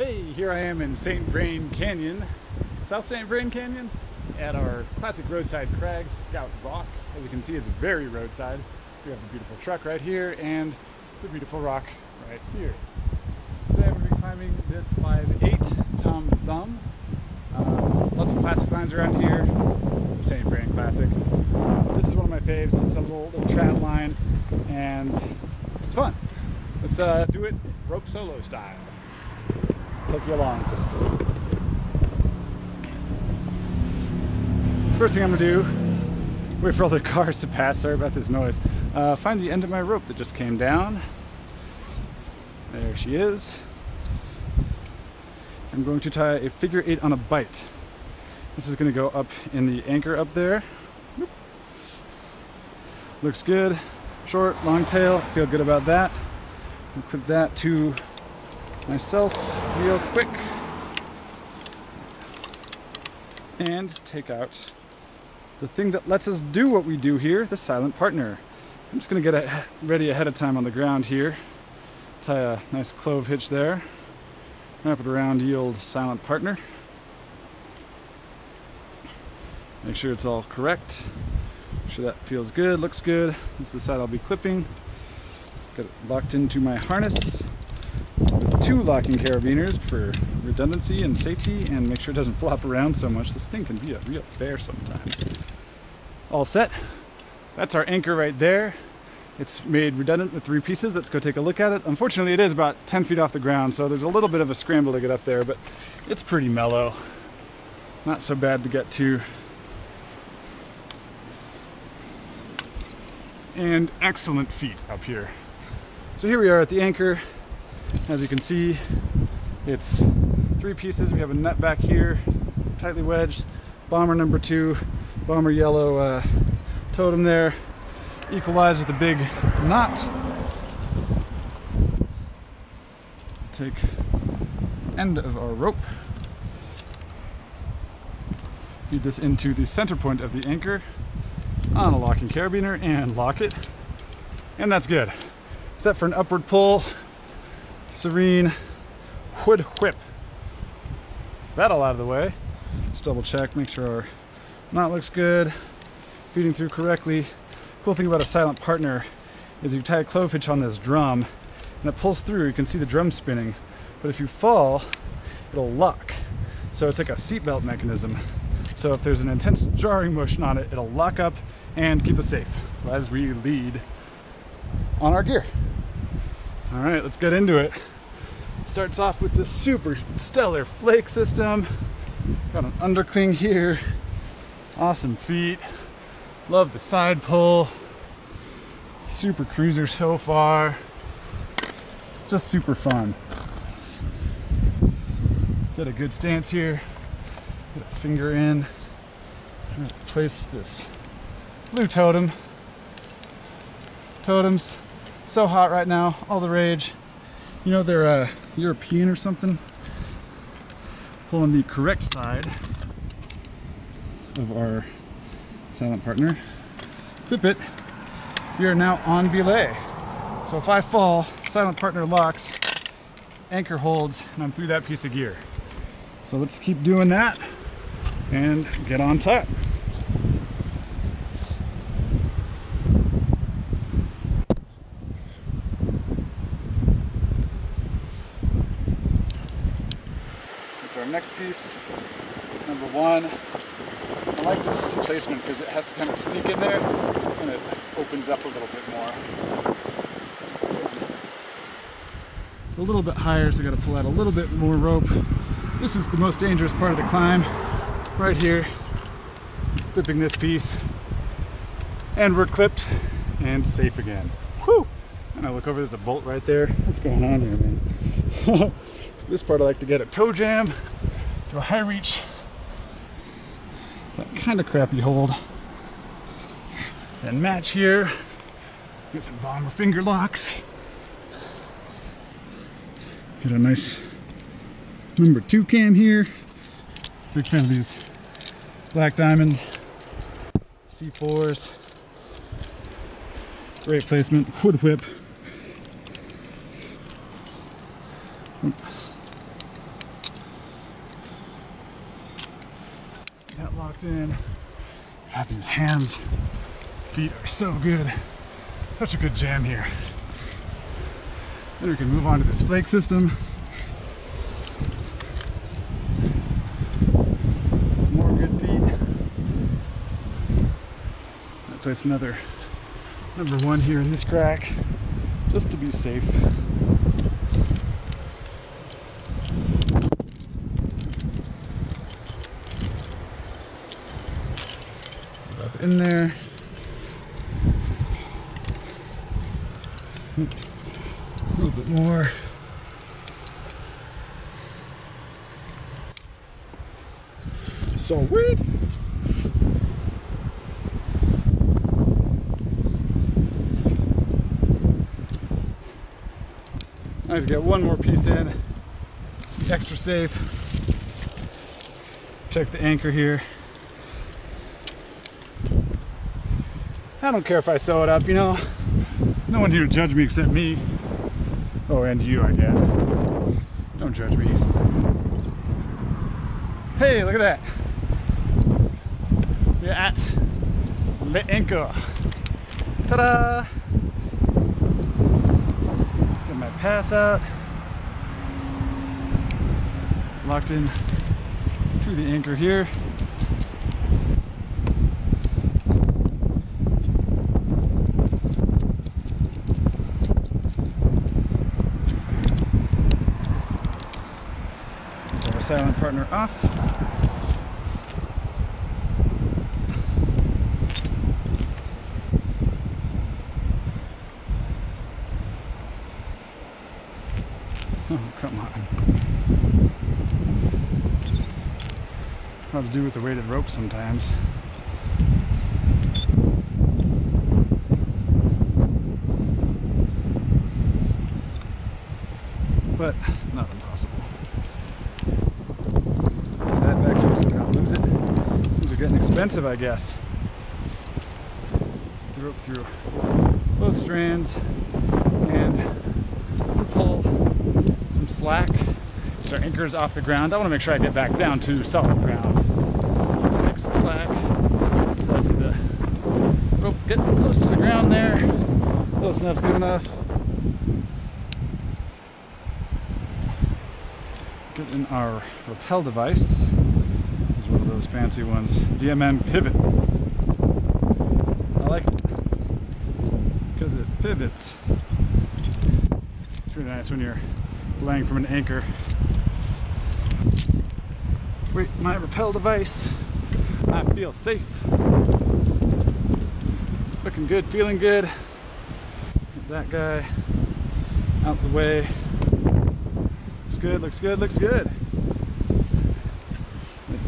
Hey, here I am in St. Vrain Canyon, South St. Vrain Canyon, at our classic roadside crag, Scout Rock. As you can see, it's very roadside. We have the beautiful truck right here and the beautiful rock right here. Today I'm going to be climbing this 5'8 Tom Thumb. Um, lots of classic lines around here, St. Vrain Classic. Uh, this is one of my faves. It's a little, little trad line and it's fun. Let's uh, do it rope solo style. Take you along. First thing I'm gonna do, wait for all the cars to pass, sorry about this noise. Uh, find the end of my rope that just came down. There she is. I'm going to tie a figure eight on a bite. This is gonna go up in the anchor up there. Looks good. Short, long tail, feel good about that. I'll clip that to myself real quick. And take out the thing that lets us do what we do here, the silent partner. I'm just gonna get ready ahead of time on the ground here. Tie a nice clove hitch there. Wrap it around the old silent partner. Make sure it's all correct. Make sure that feels good, looks good. This is the side I'll be clipping. Got it locked into my harness with two locking carabiners for redundancy and safety and make sure it doesn't flop around so much. This thing can be a real bear sometimes. All set. That's our anchor right there. It's made redundant with three pieces. Let's go take a look at it. Unfortunately, it is about 10 feet off the ground, so there's a little bit of a scramble to get up there, but it's pretty mellow. Not so bad to get to. And excellent feet up here. So here we are at the anchor. As you can see, it's three pieces. We have a nut back here, tightly wedged. Bomber number two, bomber yellow uh, totem there, equalized with a big knot. Take end of our rope. Feed this into the center point of the anchor on a locking carabiner and lock it. And that's good set for an upward pull, serene wood whip. That all out of the way. Just double check, make sure our knot looks good, feeding through correctly. Cool thing about a silent partner is you tie a clove hitch on this drum and it pulls through, you can see the drum spinning. But if you fall, it'll lock. So it's like a seatbelt mechanism. So if there's an intense jarring motion on it, it'll lock up and keep us safe as we lead on our gear. All right, let's get into it. Starts off with this super stellar flake system. Got an undercling here. Awesome feet. Love the side pull. Super cruiser so far. Just super fun. Get a good stance here. Get a finger in. Place this blue totem. Totems so hot right now, all the rage. You know they're uh, European or something. Pulling the correct side of our silent partner. Flip it. We are now on belay. So if I fall, silent partner locks, anchor holds, and I'm through that piece of gear. So let's keep doing that and get on top. our next piece. Number one. I like this placement because it has to kind of sneak in there and it opens up a little bit more. It's a little bit higher, so I got to pull out a little bit more rope. This is the most dangerous part of the climb, right here. Clipping this piece. And we're clipped and safe again. Whew! And I look over, there's a bolt right there. What's going on here, man? This part I like to get a toe jam, a high reach, that kind of crappy hold. Then match here, get some bomber finger locks. Get a nice number two cam here. Big fan of these Black Diamond C4s. Great placement, wood whip. Locked in. God, these hands, feet are so good. Such a good jam here. Then we can move on to this flake system. More good feet. I place another number one here in this crack, just to be safe. In there. A little bit more. Sweet. I have to get one more piece in. Extra safe. Check the anchor here. I don't care if I sew it up, you know. No one here to judge me except me. Oh, and you, I guess. Don't judge me. Hey, look at that. We're at Le Anchor. Ta-da! Get my pass out. Locked in to the anchor here. Silent partner off. Oh, come on. Hard to do with the weighted rope sometimes. But not impossible. Get that back to us so we don't lose it. These are getting expensive, I guess. Rope through both strands and pull some slack. So our anchor's off the ground. I want to make sure I get back down to solid ground. Take some slack. I see the oh, rope getting close to the ground there. Close enough's good enough. Get in our rappel device. This is one of those fancy ones. DMM pivot. I like it because it pivots. It's really nice when you're laying from an anchor. Wait, my rappel device. I feel safe. Looking good, feeling good. Get that guy out the way. Looks good, looks good, looks good.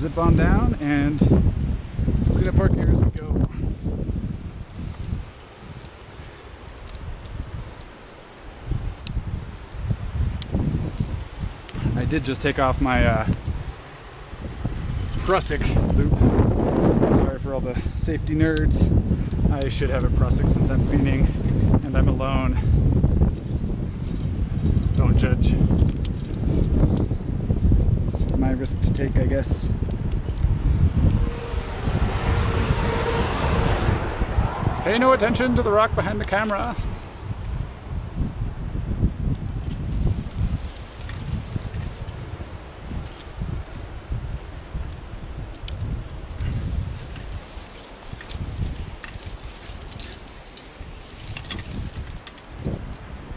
Zip on down and let's clean up our gear as we go. I did just take off my uh, Prusik loop. Sorry for all the safety nerds. I should have a Prusik since I'm cleaning and I'm alone. Don't judge. My risk to take, I guess. Pay no attention to the rock behind the camera.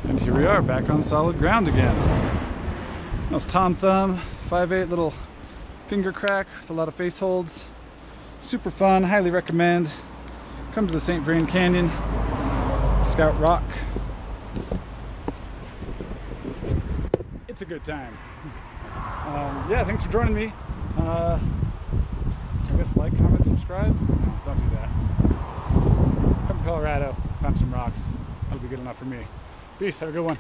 And here we are, back on solid ground again. That was Tom Thumb, 5'8", little finger crack with a lot of face holds. Super fun, highly recommend. Come to the St. Vrain Canyon, Scout Rock. It's a good time. Um, yeah, thanks for joining me. Uh, I guess like, comment, subscribe. No, don't do that. Come to Colorado, climb some rocks. That'll be good enough for me. Peace. Have a good one.